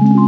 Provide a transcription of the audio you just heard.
you